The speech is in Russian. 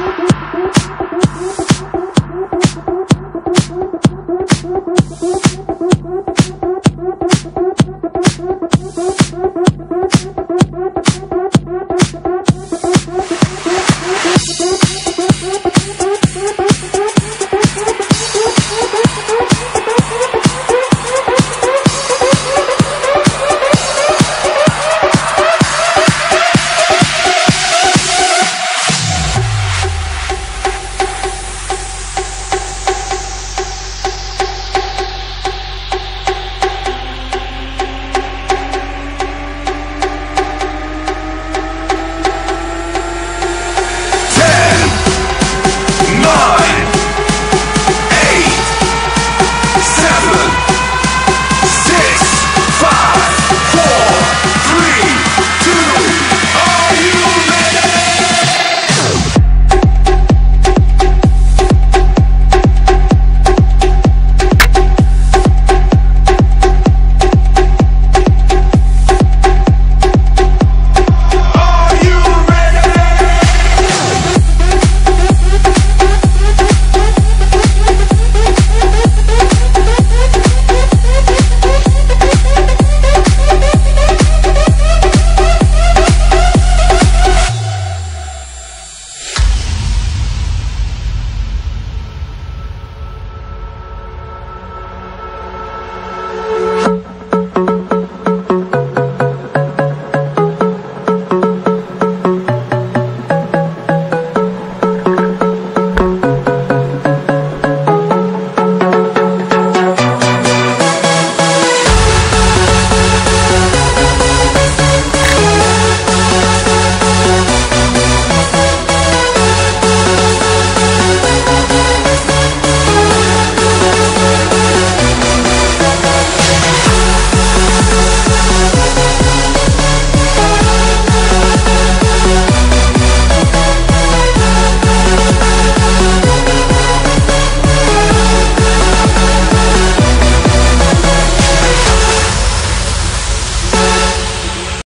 Thank you. seven, six, five.